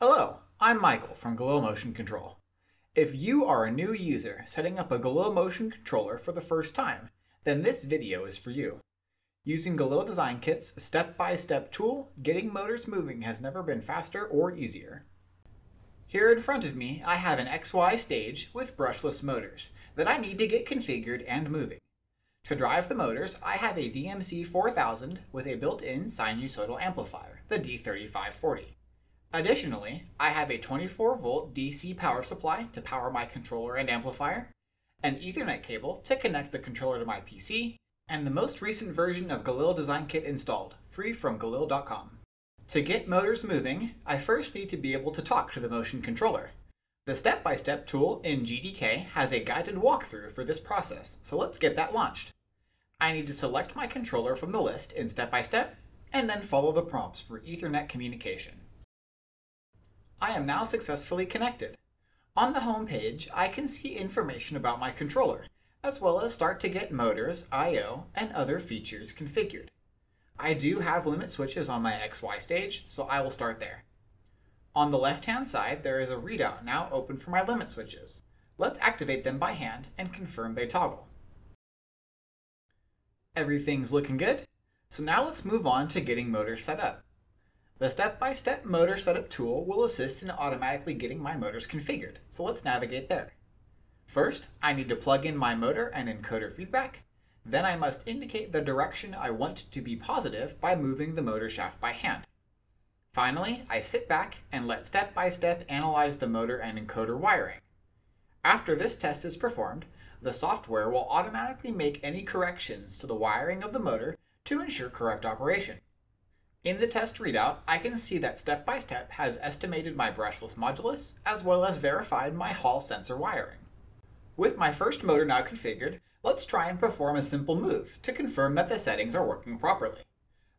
Hello, I'm Michael from Galil Motion Control. If you are a new user setting up a Galil Motion controller for the first time, then this video is for you. Using Galil Design Kit's step-by-step tool, getting motors moving has never been faster or easier. Here in front of me, I have an XY stage with brushless motors that I need to get configured and moving. To drive the motors, I have a DMC 4000 with a built-in sinusoidal amplifier, the D3540. Additionally, I have a 24 volt DC power supply to power my controller and amplifier, an Ethernet cable to connect the controller to my PC, and the most recent version of Galil Design Kit installed, free from Galil.com. To get motors moving, I first need to be able to talk to the motion controller. The step-by-step tool in GDK has a guided walkthrough for this process, so let's get that launched. I need to select my controller from the list in step-by-step, and then follow the prompts for Ethernet communication. I am now successfully connected. On the home page, I can see information about my controller, as well as start to get motors, I.O., and other features configured. I do have limit switches on my XY stage, so I will start there. On the left-hand side, there is a readout now open for my limit switches. Let's activate them by hand and confirm they toggle. Everything's looking good, so now let's move on to getting motors set up. The step-by-step motor setup tool will assist in automatically getting my motors configured, so let's navigate there. First, I need to plug in my motor and encoder feedback. Then I must indicate the direction I want to be positive by moving the motor shaft by hand. Finally, I sit back and let step-by-step analyze the motor and encoder wiring. After this test is performed, the software will automatically make any corrections to the wiring of the motor to ensure correct operation. In the test readout, I can see that step by step has estimated my brushless modulus, as well as verified my Hall sensor wiring. With my first motor now configured, let's try and perform a simple move to confirm that the settings are working properly.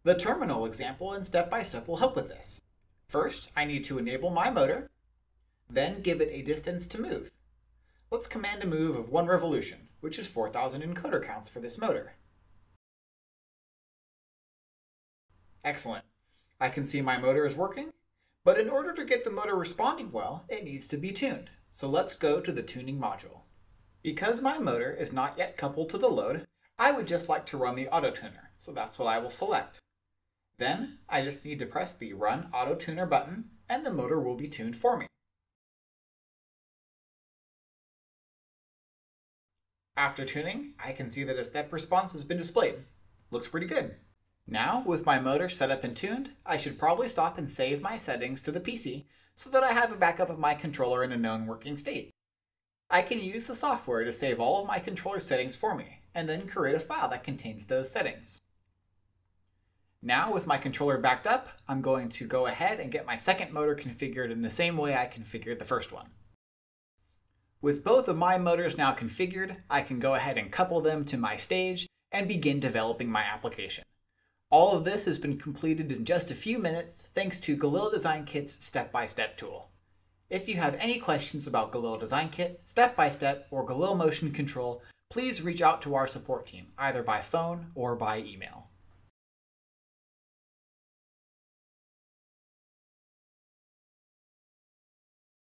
The terminal example in step by step will help with this. First, I need to enable my motor, then give it a distance to move. Let's command a move of one revolution, which is 4000 encoder counts for this motor. Excellent. I can see my motor is working, but in order to get the motor responding well, it needs to be tuned. So let's go to the tuning module. Because my motor is not yet coupled to the load, I would just like to run the auto tuner, so that's what I will select. Then I just need to press the Run Auto Tuner button and the motor will be tuned for me. After tuning, I can see that a step response has been displayed. Looks pretty good. Now, with my motor set up and tuned, I should probably stop and save my settings to the PC so that I have a backup of my controller in a known working state. I can use the software to save all of my controller settings for me, and then create a file that contains those settings. Now, with my controller backed up, I'm going to go ahead and get my second motor configured in the same way I configured the first one. With both of my motors now configured, I can go ahead and couple them to my stage and begin developing my application. All of this has been completed in just a few minutes thanks to Galil Design Kit's step-by-step tool. If you have any questions about Galil Design Kit, step-by-step, or Galil Motion Control, please reach out to our support team, either by phone or by email.